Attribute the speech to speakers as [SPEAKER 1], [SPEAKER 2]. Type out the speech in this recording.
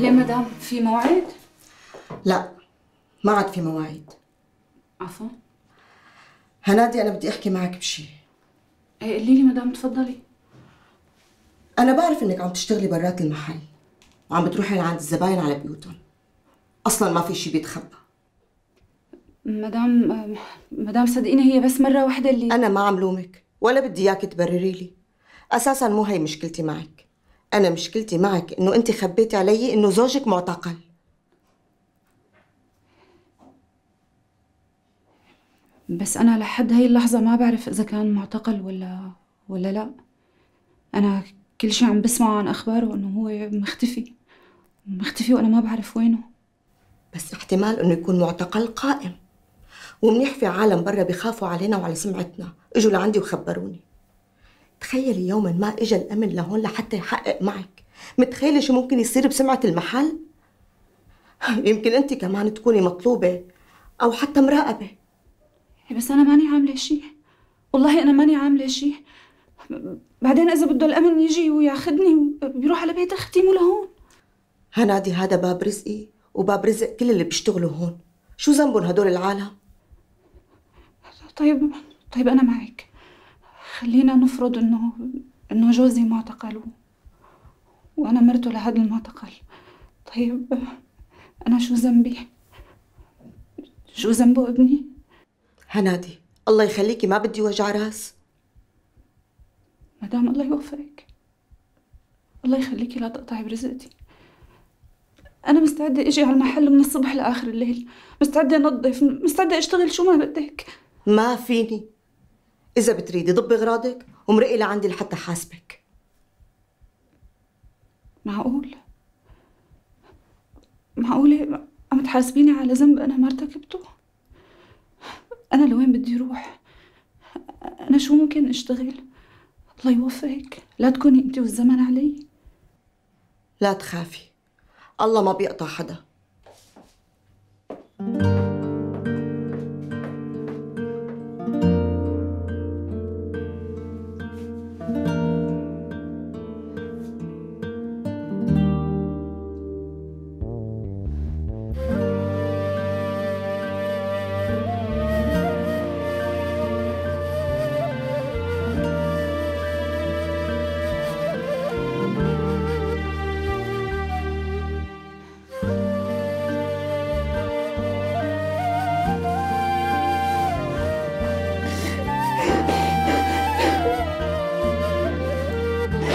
[SPEAKER 1] ليه مدام في موعد؟
[SPEAKER 2] لا ما عاد في مواعيد
[SPEAKER 1] عفوا.
[SPEAKER 2] هنادي أنا بدي أحكي معك بشي.
[SPEAKER 1] إيه قولي لي مدام تفضلي.
[SPEAKER 2] أنا بعرف إنك عم تشتغلي برات المحل وعم بتروحي لعند الزباين على بيوتهم. أصلا ما في شي بيتخبى.
[SPEAKER 1] مدام مدام صدقيني هي بس مرة واحدة اللي
[SPEAKER 2] أنا ما عم لومك ولا بدي إياك تبرري لي. أساسا مو هي مشكلتي معك. أنا مشكلتي معك إنه أنت خبيتي علي إنه زوجك معتقل.
[SPEAKER 1] بس أنا لحد هاي اللحظة ما بعرف إذا كان معتقل ولا ولا لا. أنا كل شي عم بسمعه عن أخباره إنه هو مختفي مختفي وأنا ما بعرف وينه.
[SPEAKER 2] بس احتمال إنه يكون معتقل قائم. ومنيح في عالم برا بيخافوا علينا وعلى سمعتنا. إجوا لعندي وخبروني. تخيلي يوما ما اجى الأمن لهون لحتى يحقق معك. متخيلة شو ممكن يصير بسمعة المحل؟ يمكن أنت كمان تكوني مطلوبة أو حتى مراقبة.
[SPEAKER 1] إيه بس أنا ماني عاملة شي. والله أنا ماني عاملة شي. بعدين إذا بده الأمن يجي وياخدني بيروح على بيت أختي مو لهون.
[SPEAKER 2] هنادي هذا باب رزقي وباب رزق كل اللي بيشتغلوا هون. شو ذنبهم هدول العالم؟
[SPEAKER 1] طيب طيب أنا معك. خلينا نفرض إنه إنه جوزي معتقل و- وأنا مرته لهذا المعتقل. طيب أنا شو ذنبي؟ شو ذنبه ابني؟
[SPEAKER 2] هنادي الله يخليكي ما بدي وجع راس.
[SPEAKER 1] مدام الله يوفقك. الله يخليكي لا تقطعي برزقتي. أنا مستعدة أجي على المحل من الصبح لآخر الليل. مستعدة أنظف مستعدة أشتغل شو ما بدك؟
[SPEAKER 2] ما فيني. إذا بتريدي ضبي أغراضك ومرقي لعندي لحتى حاسبك.
[SPEAKER 1] معقول؟ معقولة؟ عم تحاسبيني على ذنب أنا ما ارتكبته أنا لوين بدي أروح أنا شو ممكن أشتغل؟ الله يوفقك. لا تكوني أنت والزمن علي.
[SPEAKER 2] لا تخافي. الله ما بيقطع حدا.